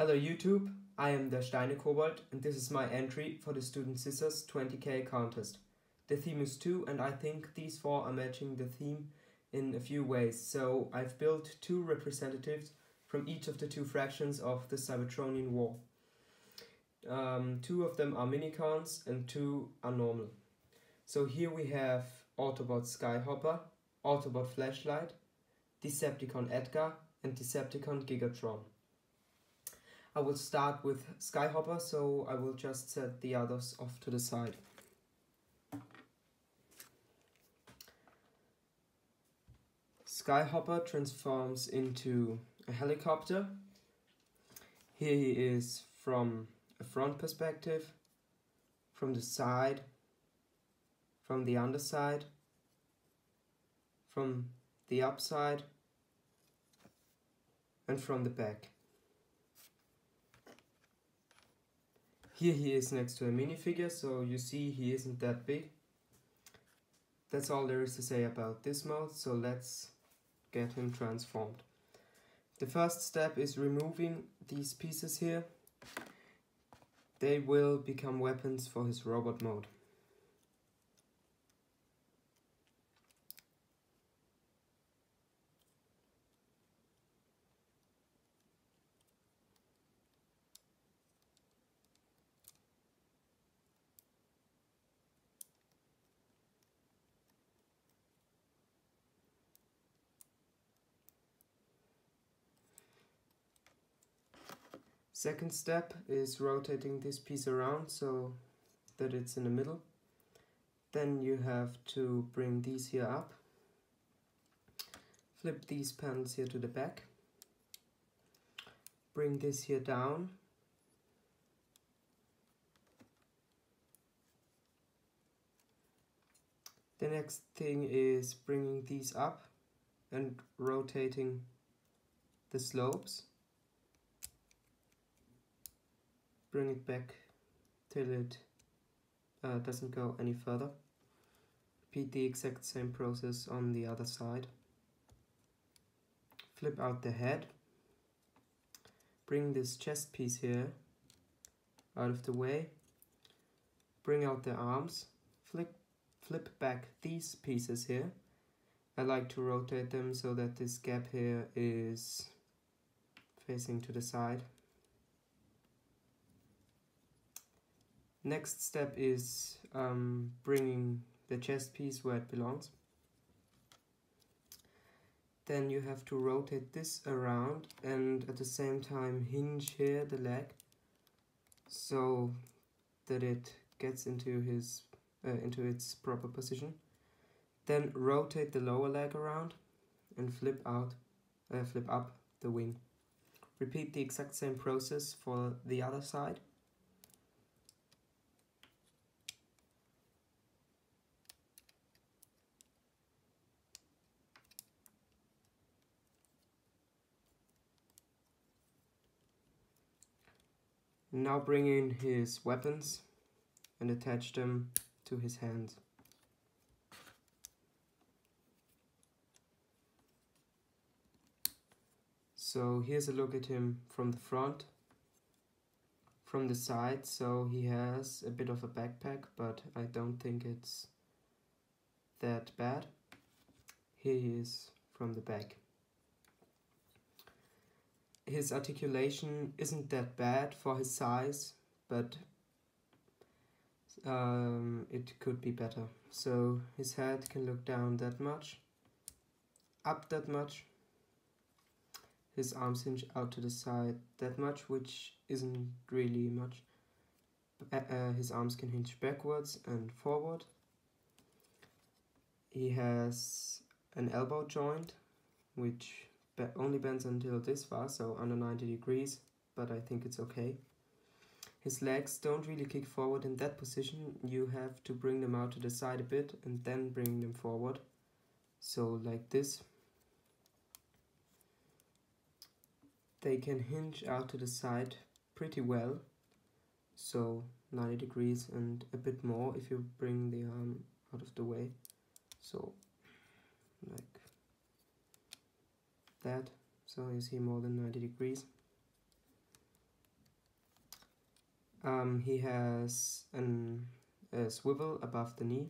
Hello YouTube, I am the Steinekobold and this is my entry for the Student Scissors 20k contest. The theme is 2 and I think these four are matching the theme in a few ways. So I've built two representatives from each of the two fractions of the Cybertronian War. Um, two of them are minicons and two are normal. So here we have Autobot Skyhopper, Autobot Flashlight, Decepticon Edgar and Decepticon Gigatron. I will start with Skyhopper, so I will just set the others off to the side. Skyhopper transforms into a helicopter. Here he is from a front perspective, from the side, from the underside, from the upside, and from the back. Here he is next to a minifigure, so you see he isn't that big. That's all there is to say about this mode, so let's get him transformed. The first step is removing these pieces here. They will become weapons for his robot mode. Second step is rotating this piece around so that it's in the middle. Then you have to bring these here up. Flip these panels here to the back. Bring this here down. The next thing is bringing these up and rotating the slopes. Bring it back till it uh, doesn't go any further. Repeat the exact same process on the other side. Flip out the head. Bring this chest piece here out of the way. Bring out the arms. Flip, flip back these pieces here. I like to rotate them so that this gap here is facing to the side. Next step is um, bringing the chest piece where it belongs. Then you have to rotate this around and at the same time hinge here the leg so that it gets into his uh, into its proper position. Then rotate the lower leg around and flip out, uh, flip up the wing. Repeat the exact same process for the other side. Now bring in his weapons and attach them to his hands. So here's a look at him from the front, from the side, so he has a bit of a backpack, but I don't think it's that bad. Here he is from the back his articulation isn't that bad for his size, but um, it could be better. So his head can look down that much, up that much, his arms hinge out to the side that much, which isn't really much. Uh, uh, his arms can hinge backwards and forward. He has an elbow joint, which only bends until this far, so under 90 degrees, but I think it's okay. His legs don't really kick forward in that position, you have to bring them out to the side a bit and then bring them forward. So like this. They can hinge out to the side pretty well, so 90 degrees and a bit more if you bring the arm out of the way. So like that so you see more than 90 degrees Um, he has an, a swivel above the knee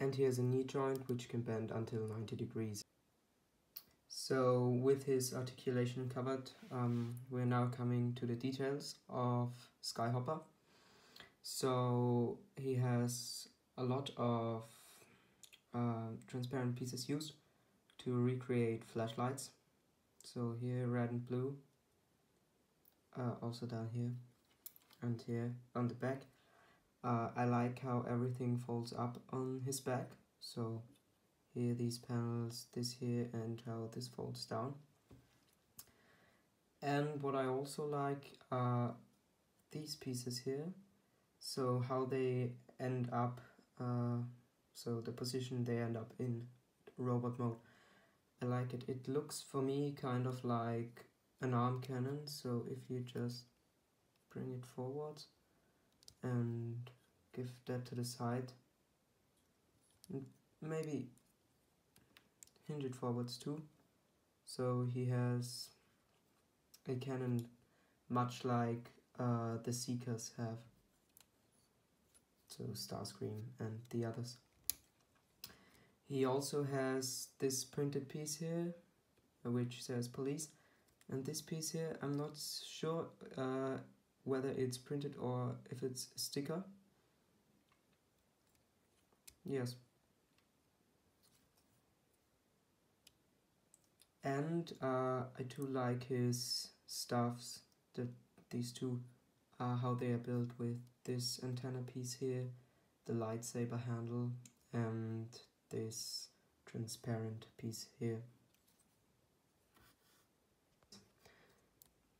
and he has a knee joint which can bend until 90 degrees. So with his articulation covered, um, we're now coming to the details of Skyhopper. So he has a lot of uh, transparent pieces used to recreate flashlights. So here red and blue, uh, also down here and here on the back. Uh, I like how everything folds up on his back. So here these panels, this here and how this folds down. And what I also like are these pieces here. So how they end up, uh, so the position they end up in robot mode. I like it. It looks for me kind of like an arm cannon. So if you just bring it forward and give that to the side, maybe hinge it forwards too. So he has a cannon much like uh, the Seekers have. So Starscream and the others. He also has this printed piece here, which says police. And this piece here, I'm not sure uh, whether it's printed or if it's a sticker. Yes, and uh, I do like his stuffs that these two uh, how they are built with this antenna piece here the lightsaber handle and this transparent piece here.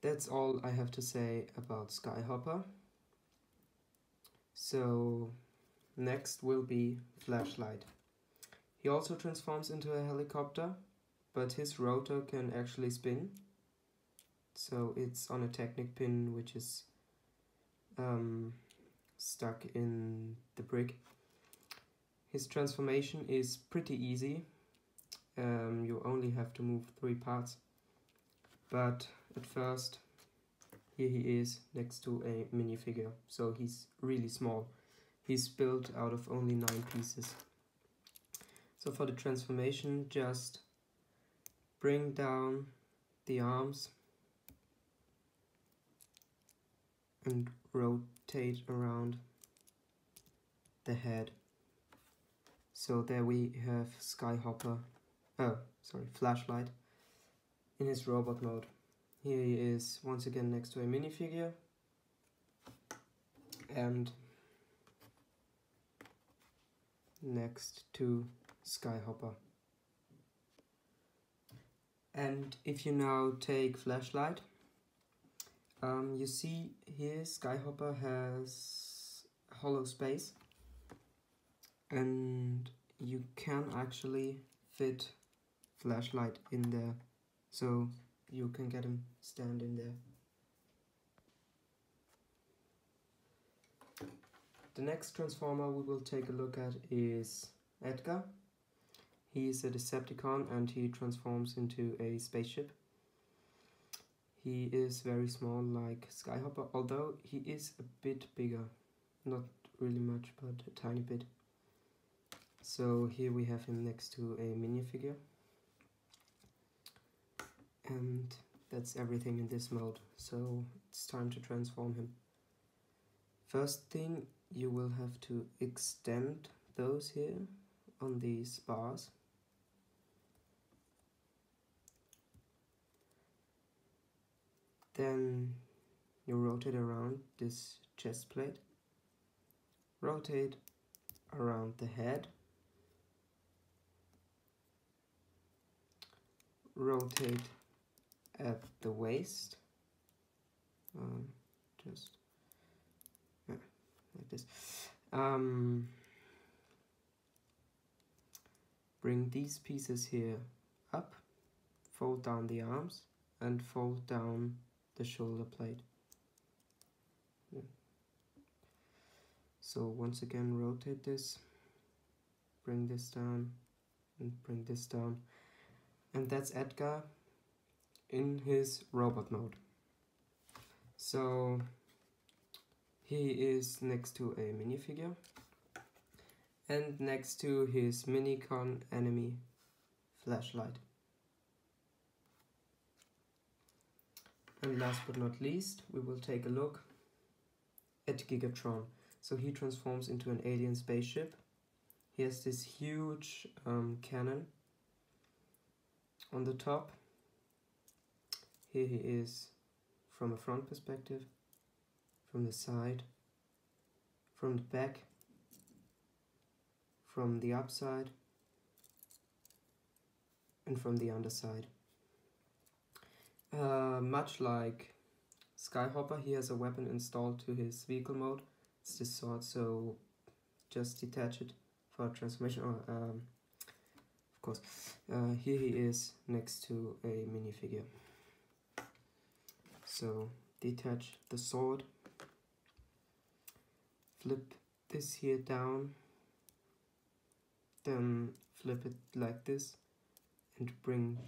That's all I have to say about Skyhopper. So next will be Flashlight. He also transforms into a helicopter but his rotor can actually spin. So it's on a technic pin which is um, stuck in the brick his transformation is pretty easy. Um, you only have to move three parts. But at first here he is next to a minifigure. So he's really small. He's built out of only nine pieces. So for the transformation just bring down the arms and rotate around the head. So there we have Skyhopper, oh sorry, Flashlight in his robot mode. Here he is once again next to a minifigure and next to Skyhopper. And if you now take flashlight, um, you see here Skyhopper has hollow space and you can actually fit flashlight in there so you can get him stand in there. The next transformer we will take a look at is Edgar. He is a Decepticon and he transforms into a spaceship. He is very small like Skyhopper, although he is a bit bigger. Not really much, but a tiny bit. So here we have him next to a minifigure. And that's everything in this mode, so it's time to transform him. First thing, you will have to extend those here on these bars Then you rotate around this chest plate, rotate around the head, rotate at the waist, um, just like this. Um, bring these pieces here up, fold down the arms and fold down the shoulder blade. So once again rotate this, bring this down and bring this down. And that's Edgar in his robot mode. So he is next to a minifigure and next to his Minicon enemy flashlight. And last but not least, we will take a look at Gigatron. So he transforms into an alien spaceship. He has this huge um, cannon on the top. Here he is from a front perspective, from the side, from the back, from the upside, and from the underside. Uh, much like Skyhopper, he has a weapon installed to his vehicle mode. It's this sword, so just detach it for transformation. Or, um, course, uh, here he is next to a minifigure. So detach the sword, flip this here down, then flip it like this and bring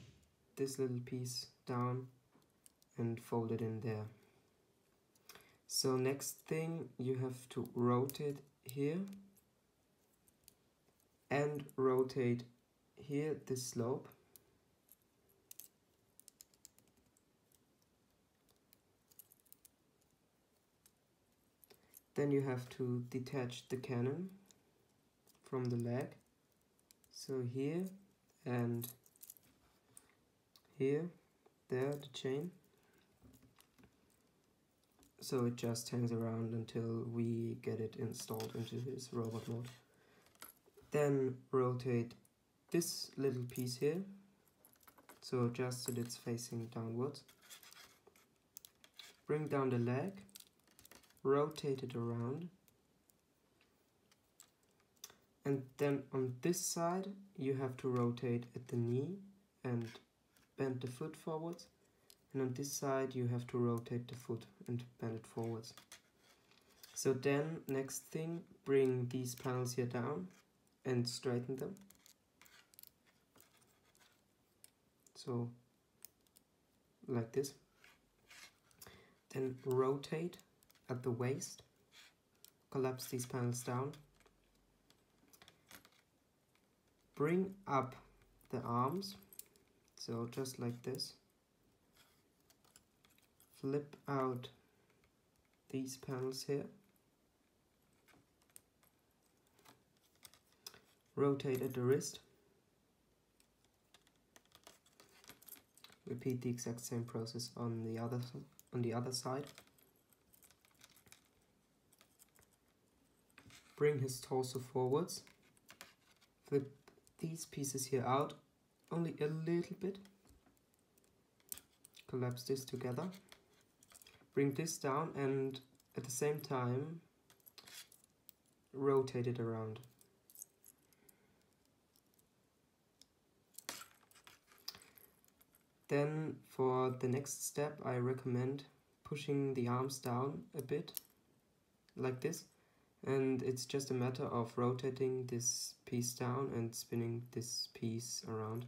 this little piece down and fold it in there. So next thing you have to rotate here and rotate here this slope. Then you have to detach the cannon from the leg. So here and here there the chain. So it just hangs around until we get it installed into this robot mode. Then rotate this little piece here, so just that it's facing downwards. Bring down the leg, rotate it around, and then on this side you have to rotate at the knee and bend the foot forwards and on this side you have to rotate the foot and bend it forwards. So then next thing bring these panels here down and straighten them. So like this. Then rotate at the waist, collapse these panels down. Bring up the arms, so just like this. Flip out these panels here. Rotate at the wrist repeat the exact same process on the other on the other side. Bring his torso forwards. Flip these pieces here out only a little bit. Collapse this together. Bring this down and at the same time rotate it around. Then for the next step I recommend pushing the arms down a bit like this and it's just a matter of rotating this piece down and spinning this piece around.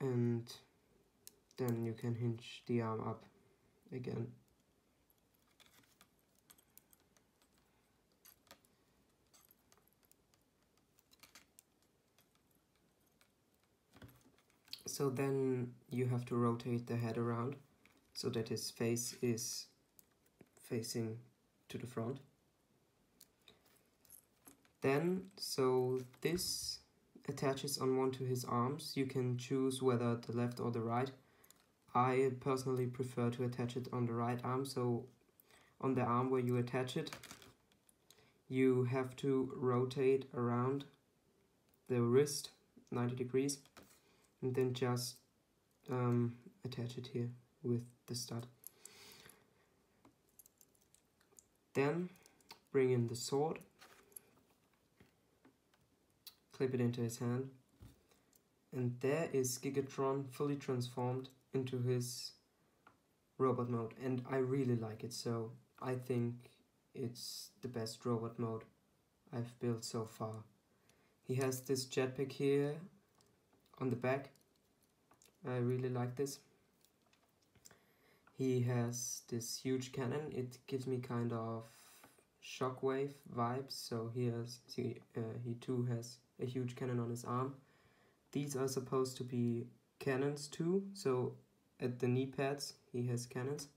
and then you can hinge the arm up again so then you have to rotate the head around so that his face is facing to the front then so this attaches on one to his arms. You can choose whether the left or the right. I personally prefer to attach it on the right arm, so on the arm where you attach it, you have to rotate around the wrist 90 degrees and then just um, attach it here with the stud. Then bring in the sword clip it into his hand. And there is Gigatron fully transformed into his robot mode. And I really like it, so I think it's the best robot mode I've built so far. He has this jetpack here on the back I really like this. He has this huge cannon. It gives me kind of shockwave vibes. So he has see, uh, he too has a huge cannon on his arm. These are supposed to be cannons too. So at the knee pads he has cannons.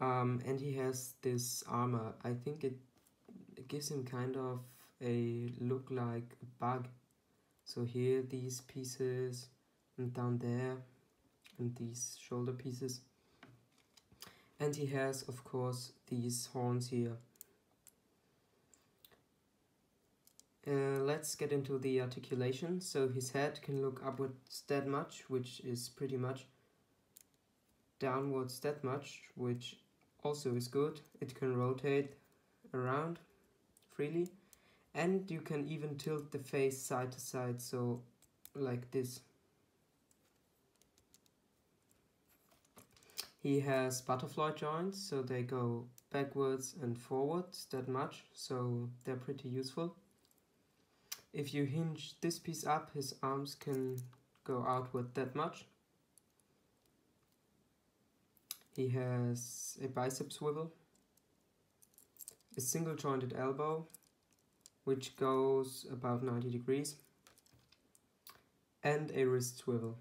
Um, and he has this armor. I think it, it gives him kind of a look like a bug. So here these pieces and down there and these shoulder pieces. And he has, of course, these horns here. Uh, let's get into the articulation. So his head can look upwards that much, which is pretty much downwards that much, which also is good. It can rotate around freely and you can even tilt the face side to side, so like this. He has butterfly joints, so they go backwards and forwards that much, so they're pretty useful. If you hinge this piece up, his arms can go outward that much. He has a bicep swivel, a single jointed elbow, which goes about 90 degrees, and a wrist swivel.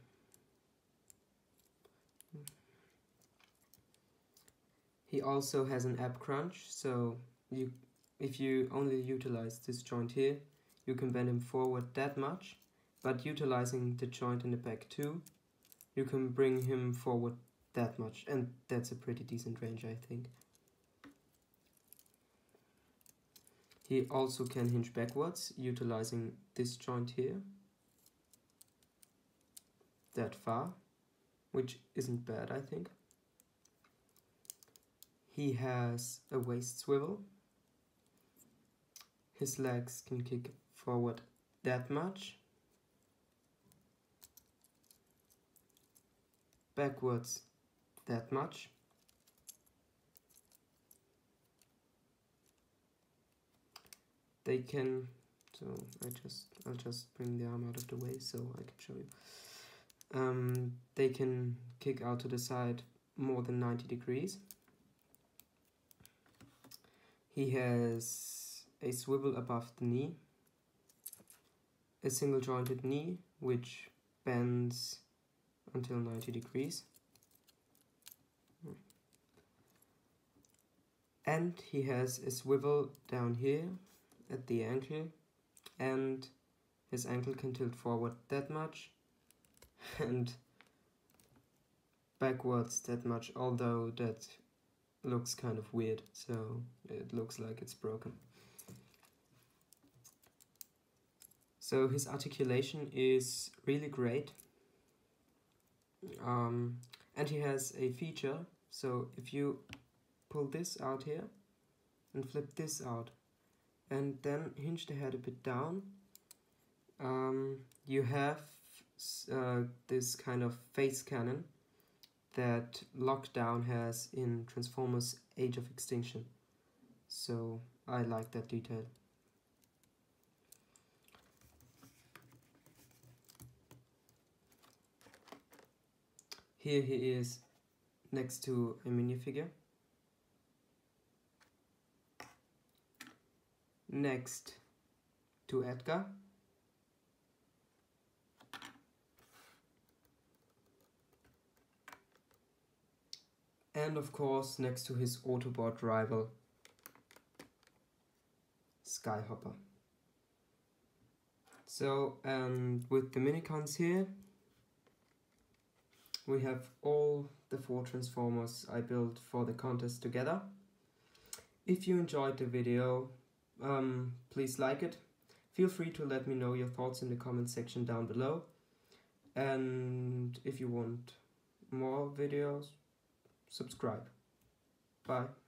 He also has an ab crunch, so you, if you only utilize this joint here, you can bend him forward that much, but utilizing the joint in the back too, you can bring him forward that much, and that's a pretty decent range, I think. He also can hinge backwards, utilizing this joint here, that far, which isn't bad, I think. He has a waist swivel. His legs can kick forward that much. Backwards that much. They can, so I just, I'll just bring the arm out of the way so I can show you. Um, they can kick out to the side more than 90 degrees. He has a swivel above the knee, a single jointed knee which bends until 90 degrees. And he has a swivel down here at the ankle and his ankle can tilt forward that much and backwards that much although that looks kind of weird, so it looks like it's broken. So his articulation is really great. Um, and he has a feature, so if you pull this out here and flip this out and then hinge the head a bit down, um, you have uh, this kind of face cannon that Lockdown has in Transformers Age of Extinction. So I like that detail. Here he is next to a minifigure. Next to Edgar. and of course next to his Autobot rival Skyhopper. So um, with the minicons here we have all the four Transformers I built for the contest together. If you enjoyed the video um, please like it. Feel free to let me know your thoughts in the comment section down below and if you want more videos subscribe. Bye.